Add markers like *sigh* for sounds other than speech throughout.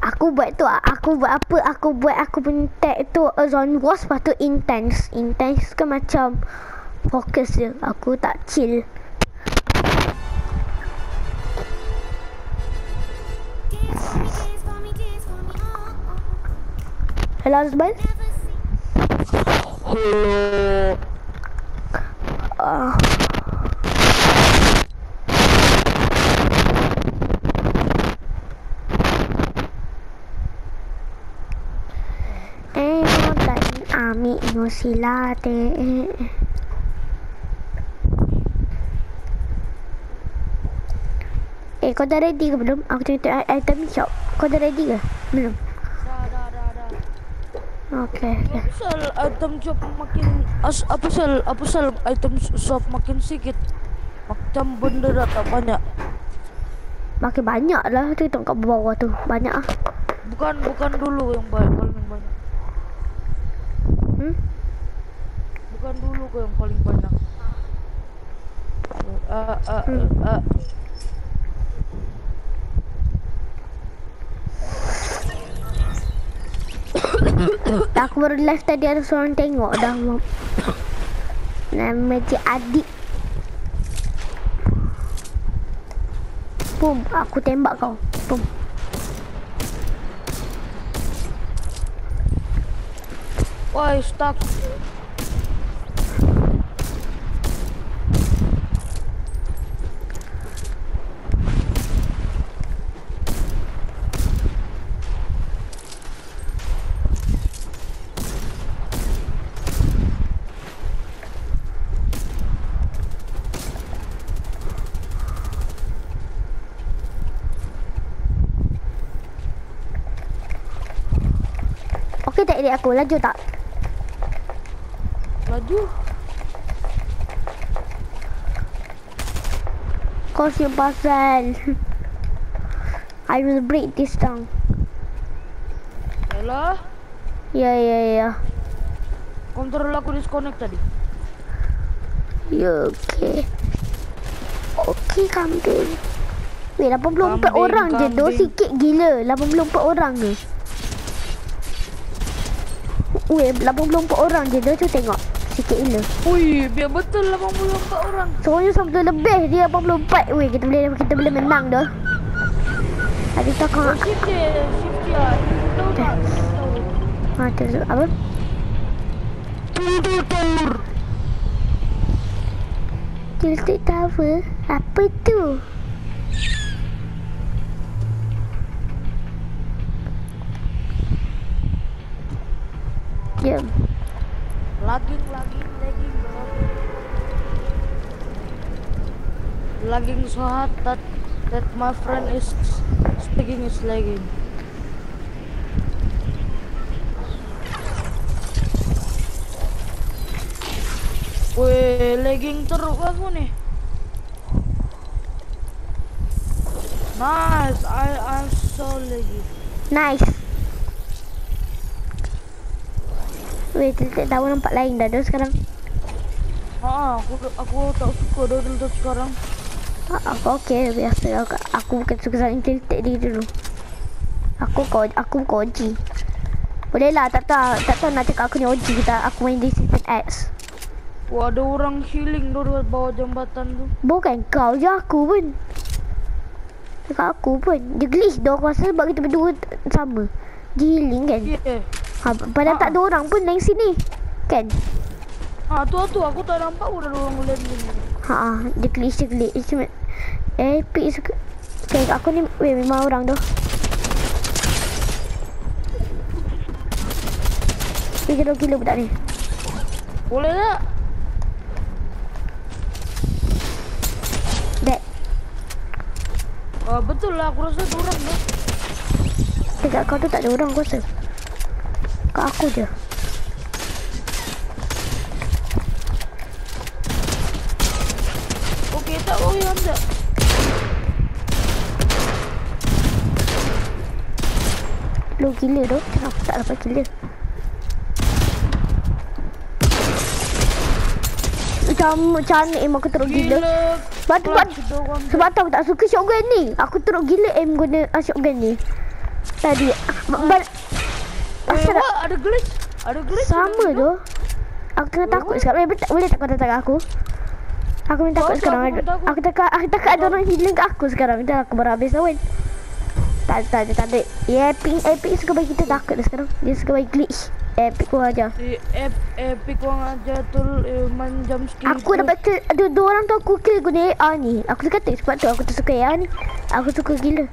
Aku buat tu Aku buat apa Aku buat aku punya tag tu A zone was Lepas tu intense. Intense kan macam Fokus je. Aku tak chill. Hello Azbal Hello. uh, Eh, dan amik no silate. Eh, kau dah ready ke belum? Aku tengok item shop. Kau dah ready ke? Belum. Dah, dah, dah, dah. Okay. Apa sel item shop makin as, apa sel apa sel item shop makin sikit. Macam benda dah tak banyak. Makin banyak lah tu tengok kat bawah tu. Banyak ah. Bukan bukan dulu yang banyak paling banyak. Bukan dulu kau yang paling banyak. Uh, uh, uh, uh. Aku baru live tadi ada seorang tengok dah. Nama Cik Adik. Pum, aku tembak kau. Pum. Why stuck? Adik aku? Laju tak? Laju. Kau si pasal. I will break this down. Yalah. Ya, ya, ya. Kontrol aku disconnect tadi. Ya, okey. Okey, kambing. Weh, 84 Kambing, orang je tu. kambing. Sikit gila. 84 orang je. Weh, 84 orang je tu. Cuba tengok. Sikit gila. Ui, biar betul 84 orang. Soalnya sampai lebih dia 84. Weh, kita boleh kita boleh menang dah. Tadi tak kau shift dia, shift dia. Tahu tak? Tahu. Ha, tu apa? Tunggu tower. Tilted tower? Apa tu? Jom. Lagging, lagging, lagging, bro. Lagging so hard that that my friend is speaking is lagging. Weh, lagging terus aku nih. Nice, I I'm so laggy. Nice. Weh, tilted tower nampak lain dah dah sekarang. Ha, aku aku tak suka dah dulu sekarang. Ha, aku okey biasa aku, aku bukan suka saling tilted dia dulu. Aku kau aku kau OG. Boleh lah tak tahu tak tahu nak cakap aku ni OG kita aku main di season X. Wah, ada orang healing dekat bawah jambatan tu. Bukan kau je aku pun. Cakap aku pun. Dia glitch dah aku rasa sebab kita berdua sama. Giling kan. Yeah. Ha, padahal tak ada orang pun lain sini. Kan? Ha, tu tu aku tak nampak pun ada orang landing. Ha, ha, dia glitch, dia glitch. Cuma epic suka. Okay, aku ni weh, memang orang tu. Dia kira gila budak ni. Boleh tak? Dead. Ah, betul lah, aku rasa ada orang dah. Dekat kau tu tak ada orang aku rasa. Kat aku je. Okey, tak boleh anda. Lu gila tu. Kenapa tak dapat gila? Macam macam ni aim aku teruk gila. Gila. Sebab tu sebab, aku tak suka shotgun ni. Aku teruk gila aim guna uh, shotgun ni. Tadi. Bal What? Ada glitch? Ada glitch? sama ada- tu. Aku tengah takut sekarang. Boleh, boleh tak kau datang aku? Aku minta takut Kau sekarang. aku takut. Aku takut aku takut ada orang healing kat aku sekarang. Minta aku baru habis lawan. Tak ada, tak ada, tak ada. Ya, Epic, Epic suka bagi kita takut dah sekarang. Dia suka bagi glitch. Epic kau aja. Ep, epic wang aja tu eh, manjam skill. Aku dapat kill, ada dua orang tu aku kill guna AR ni. Aku suka tak sebab tu aku tu suka AR ni. Aku suka gila.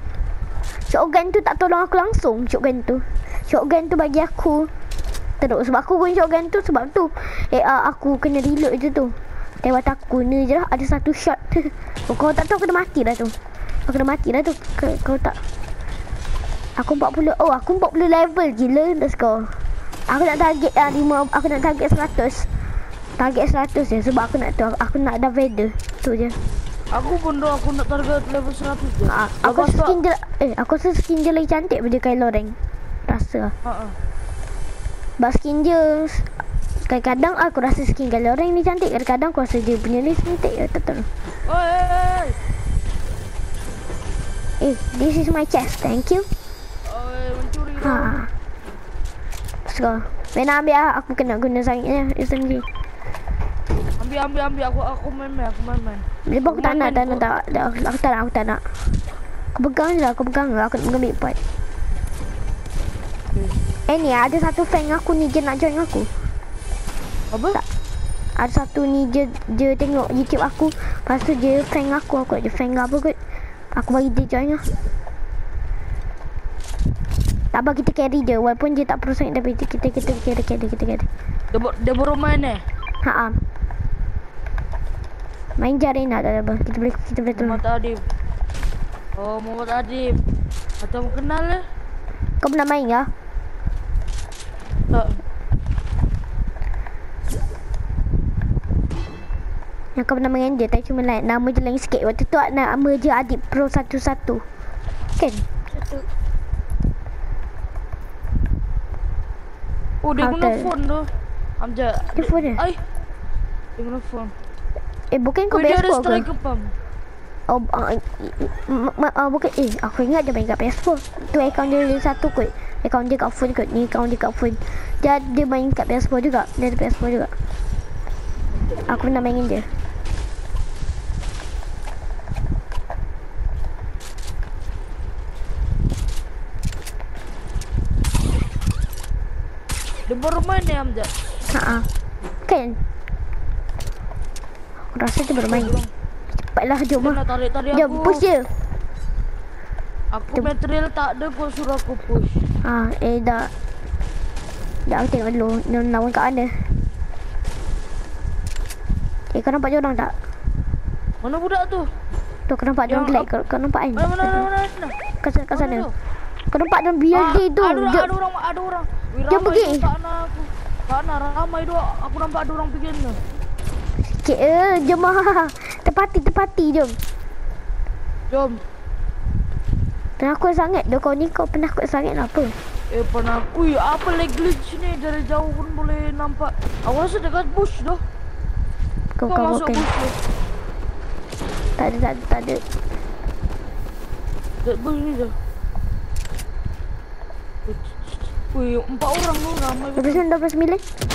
Shotgun tu tak tolong aku langsung shotgun tu. Shotgun tu bagi aku teruk sebab aku guna shotgun tu sebab tu AR aku kena reload je tu. Lewat aku ni je lah ada satu shot. *laughs* oh, kau tak tahu dah mati dah tu. Aku dah mati dah tu. Kau, kau tak. Aku 40. Oh, aku 40 level gila. Let's go. Aku nak target ah 5 aku nak target 100. Target 100 je sebab aku nak tu aku nak dah Vader. Tu je. Aku pun dah aku nak target level 100 je. Ah, aku Lepas tu- skin je eh aku rasa skin je lagi cantik pada Kylo Ren. Rasa. Ha ah. Sebab skin je Kadang-kadang aku rasa skin Kylo Ren ni cantik Kadang-kadang aku rasa dia punya ni cantik ya, Tak tahu Oi. Eh, this is my chest Thank you Oi, mencuri. Ha Let's go Mena ambil lah Aku kena guna sangatnya SMG Ambil, ambil, ambil. Aku aku main main, aku main main. Pun aku tak nak, tak nak, tak, tak, aku, aku tak nak, aku tak nak. Aku pegang je lah, aku pegang lah. Aku nak big pot Eh ni ada satu fan aku ni. Je nak join aku. Apa? Tak. Ada satu ni je, je tengok YouTube aku. Lepas tu dia fan aku, aku ada fan apa kot. Aku bagi dia join lah. Tak apa kita carry je. Walaupun dia tak perlu sangat Tapi kita kita kita carry kita carry. Dia, dia baru main eh. Haa Main je arena tak ada apa Kita boleh kita boleh tolong Muhammad Adib. Oh, Muhammad Adib. Atau mu kenal eh? Kau pernah main ke? Tak. Yang kau pernah main dia Tapi cuma like, nama je lain sikit Waktu tu nama je Adib Pro 11 Kan? Satu. Oh, dia guna phone tu. Amjad. Dia phone dia? Ai. Dia guna phone. Eh bukan kau Kau dia ada PS4 ke? pump. Oh, uh, m- m- uh, bukan eh aku ingat dia main kat PS4. Tu account dia satu kot. Account dia kat phone kot. Ni account dia kat phone. Dia dia main kat PS4 juga. Dia ada PS4 juga. Aku pernah mainin dia. Dia baru main ni Amjad. Ha Kan? Aku rasa dia baru main. Cepatlah jom Dia lah. nak tarik-tarik Jom aku. push dia. Aku material tak ada kau suruh aku push. Ha eh dah. Dah aku tengok dulu. Dia lawan kat mana. Eh kau nampak dia orang tak? Mana budak tu? Tu kau nampak dia orang glide. aku- Kau, kau nampak kan? Mana mana mana mana. Kat sana, kat sana. Kau nampak dalam BLD Ah, tu. Ada, Jom. ada orang, ada orang. Wih, Dia pergi. Tak nak aku. Tak nak ramai tu. Aku nampak ada orang pergi ni. Cik, eh, jom lah. Tepati, tepati, jom. Jom. Penakut sangat dah kau ni. Kau penakut sangat lah apa? Eh aku apa leg glitch ni dari jauh pun boleh nampak. Aku rasa dekat bush tu. Kau, Kau kau masuk bush tu. Tak ada, tak ada, tak ada. Dekat bush ni je. Wih, empat orang tu ramai. betul. 29, 29.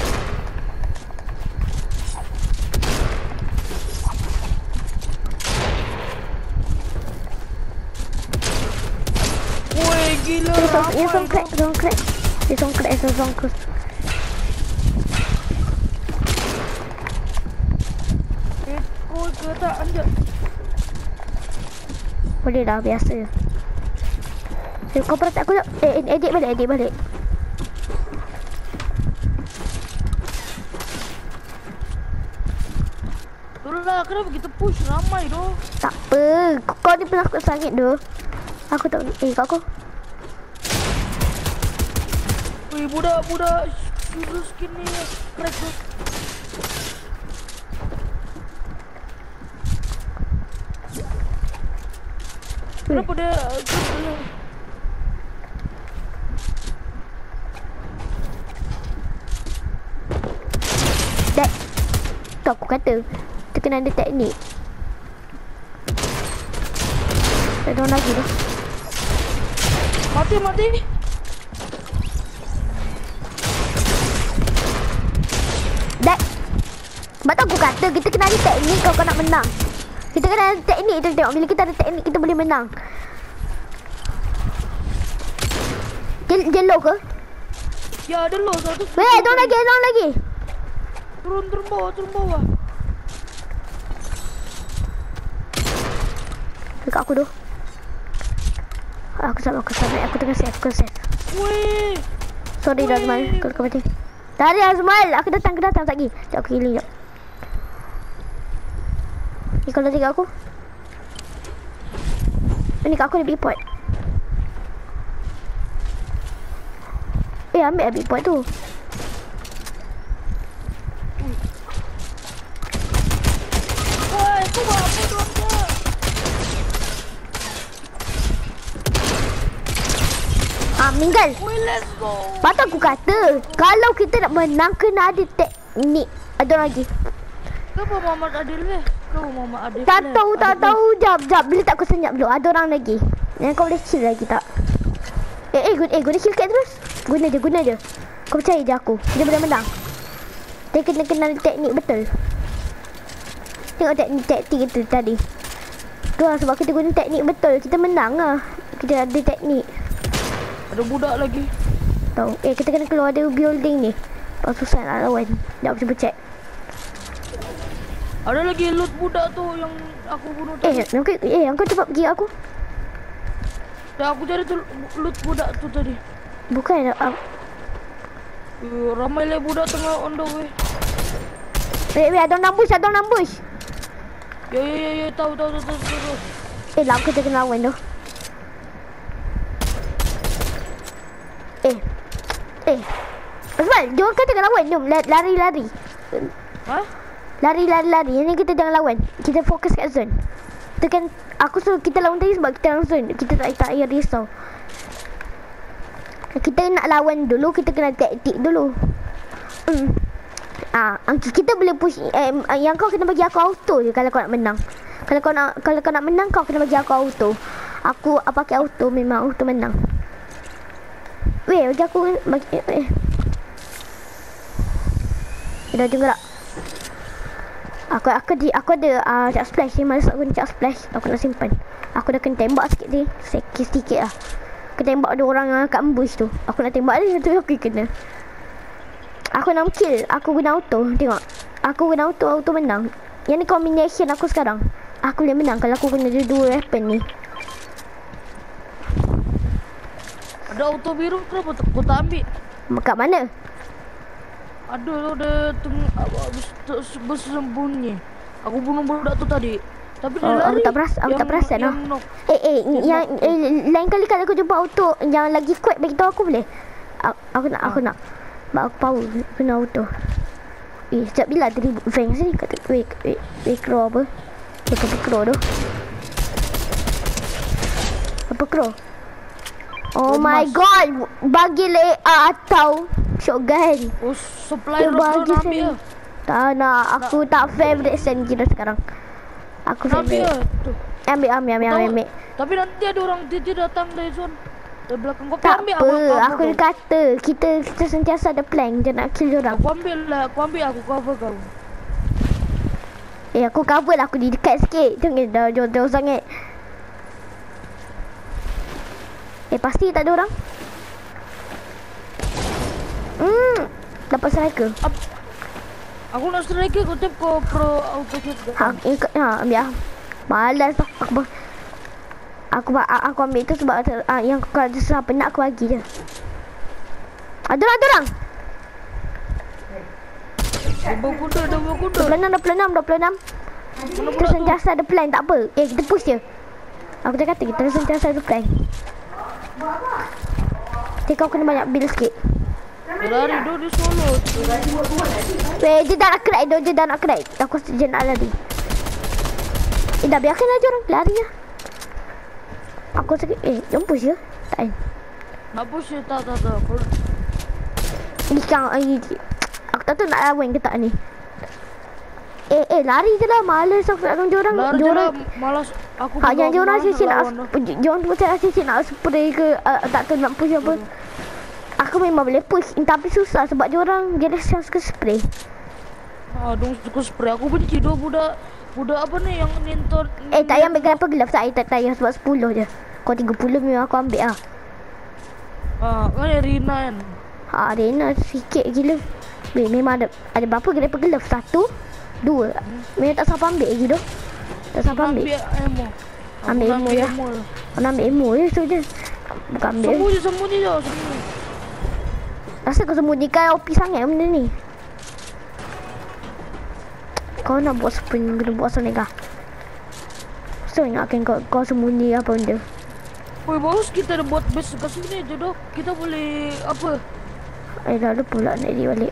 Wih, gila Dia song, ramai dia song tu. crack, song crack. Dia song crack, dia song crack. Eh, kau ke tak anjak? Boleh dah, biasa je. Eh, kau peratak aku tak? Eh, eh, edit balik, edit balik. Tolong lah, kenapa kita push ramai tu? Tak apa. Kau, ni penakut sangat tu. Aku tak Eh, kau kau. Wih, budak-budak susu skin ni crack tu. Kenapa dia dia- Dek. Tu aku kata. Kita kena ada teknik. Tak ada orang lagi tu. Mati, mati. Tu kata kita kena ada teknik kalau kau nak menang. Kita kena ada teknik tu tengok. Bila kita ada teknik kita boleh menang. Dia, dia low ke? Ya, ada low satu. Weh, down lagi, down lagi. Turun, turun bawah, turun bawah. Dekat aku tu. Aku sabar, aku sabar. Aku tengah save, aku save. Weh. Sorry dah Azmal, kau kau mati. Tadi Azmal, aku datang, aku datang lagi. Sekejap aku healing jap. Ni kalau tinggal aku. Ni kat aku ada big pot. Eh, ambil lah tu. Ah, meninggal. Patut aku kata, kalau kita nak menang, kena ada teknik. Ada lagi. Kenapa Muhammad Adil weh? Kenapa Muhammad Adil? Tak weh? tahu, tak tahu. Jap, jap. Bila tak aku senyap dulu. Ada orang lagi. Yang kau boleh kill lagi tak? Eh, eh, guna, eh, guna kill cat terus. Guna je, guna je. Kau percaya je aku. Dia boleh menang. Dia kena kenal teknik betul. Tengok teknik taktik kita tadi. Tu lah sebab kita guna teknik betul. Kita menang lah. Kita ada teknik. Ada budak lagi. Tahu. Eh, kita kena keluar dari building ni. Lepas susah nak lawan. Sekejap, cuba check. Ada lagi loot budak tu yang aku bunuh tadi. Eh, yang kau, eh, yang kau cepat pergi aku. Dah aku cari tu loot budak tu tadi. Bukan, uh, Uh, ramai lagi budak tengah on the way. wait, wait, ada orang ambush, ada orang ambush. Ya ya ya ya tahu tahu tahu tahu. tahu. Eh, lah kita kena lawan tu. Eh. Eh. Azmal, dia orang kata kena lawan. Jom, la- lari-lari. Ha? Lari-lari-lari. Yang ni kita jangan lawan. Kita fokus kat zone. Kita kan, aku suruh kita lawan tadi sebab kita dalam zone. Kita tak, tak payah risau. Kita nak lawan dulu, kita kena taktik dulu. Hmm. Ah, kita boleh push eh, yang kau kena bagi aku auto je kalau kau nak menang. Kalau kau nak kalau kau nak menang kau kena bagi aku auto. Aku apa pakai auto memang auto menang. Weh, bagi aku bagi eh. dah tengok? Aku aku di aku ada uh, cap splash ni malas aku cap splash. Aku nak simpan. Aku dah kena tembak sikit ni. Sikit sikit lah. Aku tembak ada orang yang kat ambush tu. Aku nak tembak dia tu aku kena. Aku nak kill. Aku guna auto. Tengok. Aku guna auto. Auto menang. Yang ni combination aku sekarang. Aku boleh menang kalau aku guna dua weapon ni. Ada auto biru kenapa tak kau tak ambil? Kat mana? Ada tu dia tengah habis bersembunyi. Aku bunuh budak tu tadi. Tapi dia Oh, lari. aku tak perasan. Aku tak perasan lah. knock. Eh, eh, yang eh, lain kali kalau aku jumpa auto yang lagi kuat bagi tahu aku boleh. Aku nak, aku nak. Sebab aku power kena auto. Eh, sekejap bila tadi Veng sini kata wait, wait, wait, crow apa? Kata crow tu. Apa crow? Oh my god, bagi le atau shotgun. Oh, supply Dia bagi nak ambil? Tak nak, aku tak favorite send kita sekarang. Aku Nak ambil favorite. Tu. Ambil, ambil, ambil, ambil, ambil. Tapi nanti ada orang dia, datang dari zone dari belakang kau. Tak ambil apa, aku, aku kata kita kita sentiasa ada plan je nak kill orang. Aku ambil lah, aku ambil aku cover kau. Eh aku cover lah aku di dekat sikit. Jangan dah jauh-jauh sangat. Eh pasti tak ada orang. Hmm, dapat striker. Aku nak striker kau tap kau pro auto kill. Ha, ha, ambil ah. Malas lah aku. Aku aku ambil tu sebab uh, yang kalau ada siapa nak aku bagi je. Ada orang, ada orang. Dua kuda, dua kuda. 26, 26, 26. Kita sentiasa ada plan, tak apa. Eh, kita push je. Aku dah kata, kita sentiasa ada plan. Nanti kau kena banyak build sikit. Dia lari tu dia solo. Weh, dia dah nak crack dia dah nak crack. Aku saja nak lari. Eh, dah biarkan aja orang lari lah. Aku sakit. Eh, jom push je. Tak kan. Nak push dia tak tak tak. Ni kang, eh, aku tak tahu nak lawan ke tak ni. Eh, eh, lari je lah. Malas aku nak tolong dia orang. Lari Dia je lah malas Aku Ha, yang dia orang nak asyik nak, orang tu macam asyik nak spray ke, uh, tak tahu nak push apa. Aku memang boleh push, tapi susah sebab dia orang dia dah suka spray. Ah, dong suka spray. Aku benci doh budak budak apa ni yang nintor. Eh, tak payah ambil grapple glove tak, eh, tak payah sebab 10 je. Kau 30 memang aku ambil lah. Ah, kan Rina kan. Ha, Rena sikit gila. Memang ada ada berapa grapple glove? Satu, dua. Memang tak siapa ambil lagi tu. Tak siapa ambil. Ambil ammo. Ambil ammo je. je. Kau nak ambil ammo je tu je. Bukan ambil. Sembunyi sembunyi je sembunyi. Rasa kau sembunyikan OP sangat benda ni. Kau nak buat spring kena buat sana kah? So ingatkan kau kau sembunyi apa benda. Oi, bagus kita ada buat base kat sini je doh. Kita boleh apa? Eh dah lupa pula nak balik.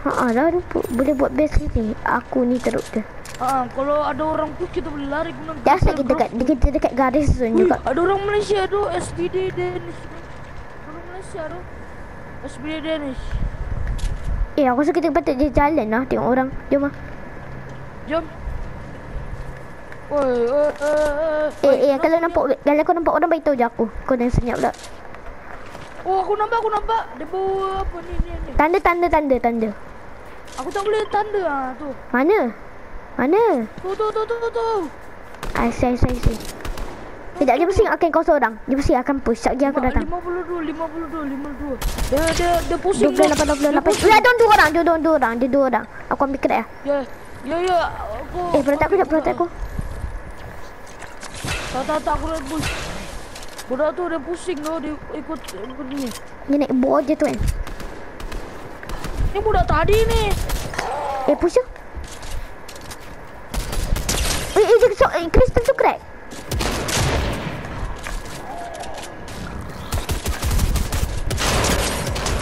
Ha dah lupa. Boleh buat base ni. Aku ni teruk je. Ah, kalau ada orang push kita boleh lari guna. Dah kita dekat kita dekat garis Ui, juga. ada orang Malaysia tu SPD Danish. Orang Malaysia tu SPD Danish. Eh aku rasa kita patut je jalan lah tengok orang. Jom lah. Jom. Oi, oi, oi. Eh eh kalau nampak kalau kau nampak orang beritahu je aku. Kau dah senyap pula. Oh, aku nampak, aku nampak. Dia bawa apa ni, ni, ni. Tanda tanda tanda tanda. Aku tak boleh tanda ah tu. Mana? Mana? Tu, tu, tu, tu, tu. I see, I see, I see. Sekejap, dia mesti akan kau seorang. Dia mesti akan push. Sekejap lagi aku datang. 52, 52, 52. Dia, dia, dia pusing. 28, 28. Ya, dia dua orang. Dia dua dua orang. Dia dua orang. Aku ambil crack lah. Ya, ya, ya. Aku. Eh, perantak aku perantak aku. Tak, tak, tak. Aku dah push. Budak tu dia pusing tu. Dia ikut, ikut ni. Dia naik bawah je tu kan. Ni budak tadi ni. Eh, push je. Eh, eh, so, eh, tu crack.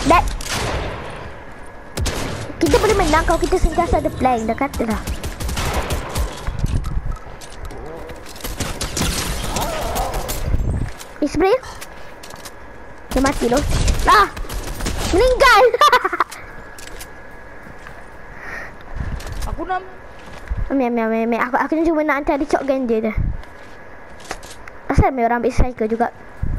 That. Kita boleh menang kalau kita sentiasa ada plan. Dah kata dah. Eh. Dia mati loh. Ah! Meninggal! *laughs* Nak Ambil, ambil, ambil, ambil. Aku, aku cuma nak hantar dia shotgun dia dah. Asal ambil orang ambil striker juga.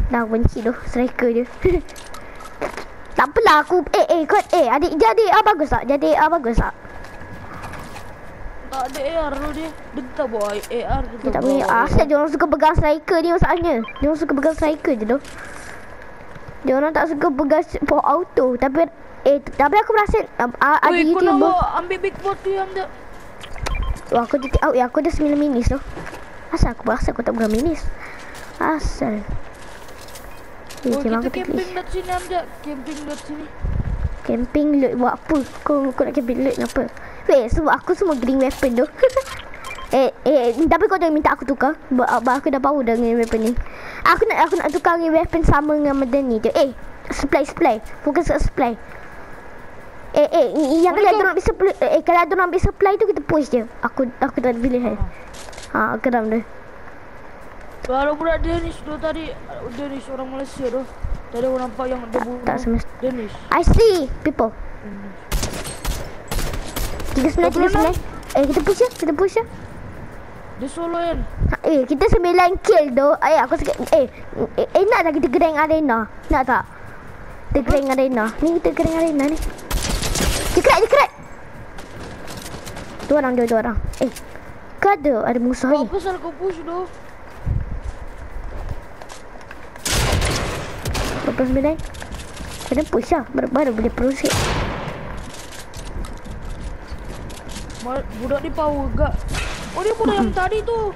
Dah benci tu, striker je. *laughs* tak apalah aku, eh, eh, kau, eh, adik, jadi A bagus tak? Jadi A bagus tak? tak ada AR tu dia. Dia tak bawa AR. Dia tak asal dia orang suka pegang striker ni masalahnya. Dia orang suka pegang striker je tu. Dia orang tak suka pegang for auto. Tapi, eh, tapi aku rasa, uh, ada Weh, kau nak YouTuber. ambil big bot tu yang dia. Wah, aku titik out ya. Aku dah 9 minis tu. Asal aku rasa aku tak pegang minis. Asal. Eh, Oh, kita camping dekat sini Amjad. Camping dekat sini. Camping loot buat apa? Kau, kau nak camping loot kenapa? Weh, sebab aku semua green weapon tu. *laughs* eh, eh, tapi kau jangan minta aku tukar. Sebab sebab aku dah power dah dengan weapon ni. Aku nak aku nak tukar dengan weapon sama dengan benda ni je. Eh, supply, supply. Fokus kat supply. Eh, eh, i- yang kalau ada orang ambil supply, eh, kalau ada orang ambil supply tu kita push je. Aku aku tak ada pilihan. Ha, geram dia. Kalau budak Danish tu tadi. Danish orang Malaysia tu. Tadi aku nampak yang dia bunuh. tak semest- Danish. I see people. Tiga sembilan, tiga 26. sembilan. Eh, kita push je, kita push je. Dia solo kan. Ha, eh, kita sembilan kill tu. Eh, aku sikit. Eh, eh, eh nak tak kita gereng arena? Nak tak? Kita gereng arena. Ni kita gereng arena ni. Dia crack, dia crack. Dua orang, dua, dua orang. Eh, kau ada, ada musuh ni. apa salah kau push tu? 29. Kena push lah. Baru, baru boleh proceed. Budak ni power gak. Oh dia budak *clears throat* yang tadi tu.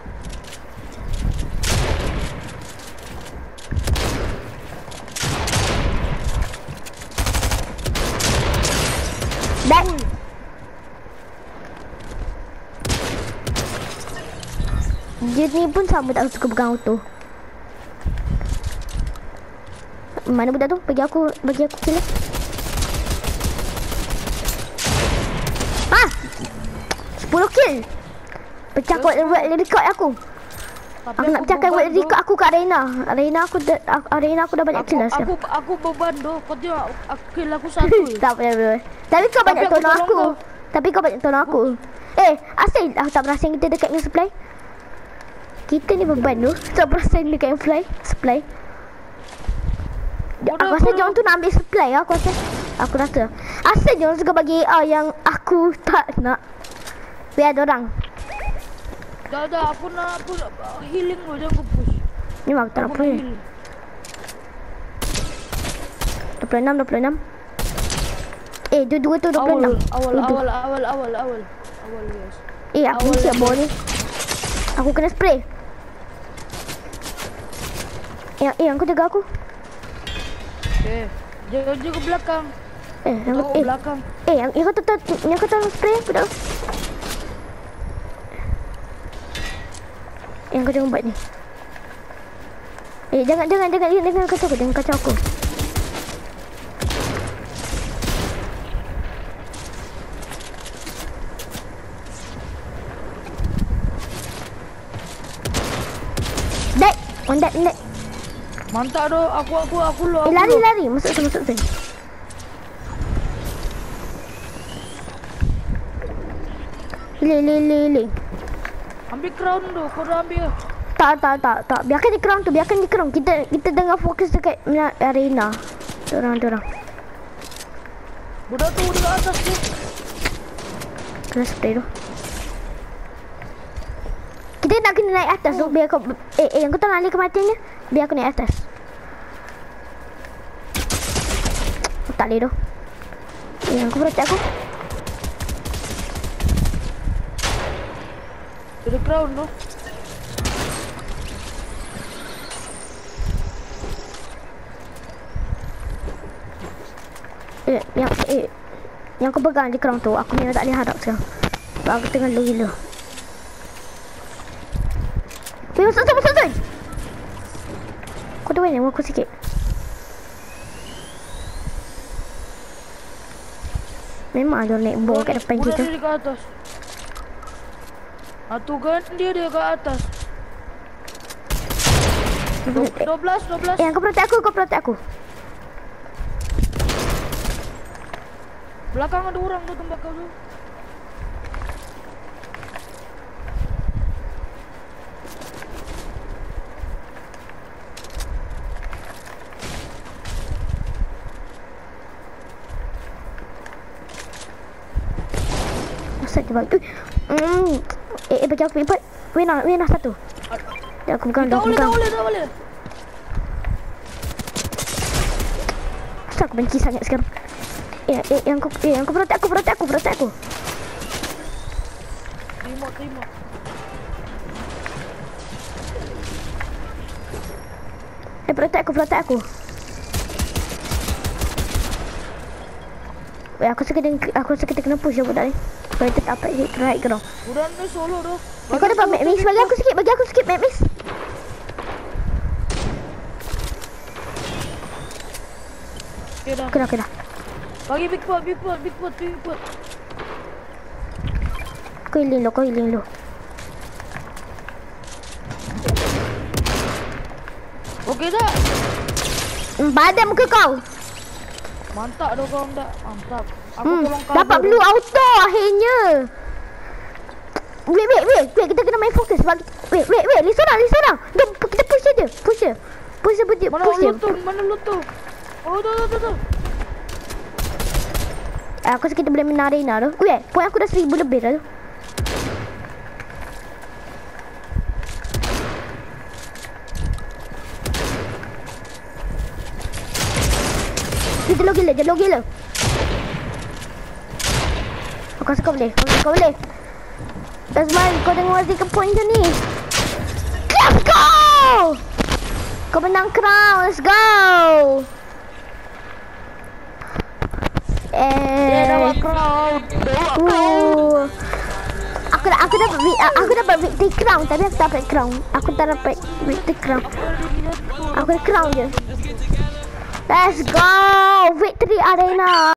Dia ni pun sama tak suka pegang auto. Mana budak tu? Bagi aku, bagi aku kill. Ah! 10 kill. Pecah kod world record aku. Tapi Aku nak pecahkan tu. record aku kat arena. Arena aku dah aku- arena aku dah banyak Aku, kill dah aku, aku beban tu. Kau tengok aku kill aku satu. *laughs* tak apa apa. Tapi kau banyak aku tolong aku. Tapi kau banyak tolong aku. Eh, asal aku tak perasan kita dekat dengan supply? Kita ni beban tu. 100% dekat yang fly. Supply. Dia- Bodoh, Aku rasa. John tu nak ambil supply lah. Aku rasa. Aku rasa. Asal John suka bagi AR yang aku tak nak. Biar ada orang. Dah dah aku nak aku nak healing dulu jangan kau push. Ni aku tak nak Aku heal. 26, 26. Eh, dua-dua tu 26. Awal awal awal awal awal awal. Awal guys. Eh, aku Awal siap lagi. bawa ni. Aku kena spray. Eh, eh, aku jaga aku. Okay. Jaga jaga belakang. Eh, yang eh, belakang. eh, yang kau tak yang kau tak spray aku dah. Yang kau jangan buat ni. Eh, jangan jangan jangan jangan, jangan kacau aku, jangan kacau aku. Dek, on that, on that. Mantap doh. Aku aku aku lu. Eh, lari, lari. Masuk tu, masuk tu. Lili, lili, lili. Ambil crown doh. Kau dah ambil. Tak, tak, tak, tak. Biarkan di crown tu, biarkan di crown. Kita kita tengah fokus dekat na- arena. Dorang, dorang. Budak tu di atas tu. Kena spray tu. Kita nak kena naik atas tu. Biar kau... Eh, eh, yang kau tak nak alih kematiannya. Biar aku naik atas. Oh, tak boleh tu. Eh, kau protect aku. Ada crown doh. Eh, yang eh, yang kau pegang di crown tu, aku memang tak boleh harap sekarang. Sebab aku tengah gila. Eh, masuk tu, masuk tu. Tu ni, aku sikit. Memang ada naik bom kat depan kita. dia dekat atas. Ah tu kan dia dia kat atas. Eh, 12 12. yang kau protect aku, kau protect aku. Belakang ada orang tu tempat kau tu. Asal dia bagi. Hmm. Eh, eh bagi aku lipat. Wena, wena satu. Ya, aku pegang dah, Tak aku tak pegang. boleh. Asal aku benci sangat sekarang. Eh, eh, yang kau, eh, yang kau protect aku, protect aku, protect aku. Terima terima. Eh, protect aku, protect aku. Eh, aku rasa kita, aku rasa kita kena push budak ni. Supaya kita dapat hit right ground. Budak ni solo doh. Eh, kau dapat map miss. Bagi aku sikit, bagi aku sikit map miss. Okay dah. Dah, okay dah. Bagi big pot big pot big pot big pot. Kau healing lo, kau healing lo. Okey tak? Hmm, badan muka kau. Mantap doh kau dah. Mantap. Aku Hmm, tolong kau. dapat blue auto akhirnya. Wait, wait, wait, wait, kita kena main fokus. Sebab, wait, wait, wait, listen lah, listen lah. Jom, kita push je, push je. Push je, push Mana lu tu? Mana lu tu? Oh tu tu tu tu. Eh, aku rasa kita boleh menang arena tu. Wait, point aku dah seribu lebih dah tu. Low gila, low gila. Aku rasa kau boleh, kau boleh, kau boleh. Azman, kau jangan wazi ke point ni. Let's go! Kau menang crown, let's go! Eh, dapat aku aku dapat aku dapat victory crown tapi aku tak dapat crown. Aku tak dapat victory crown. Aku crown je. Let's go! Victory arena.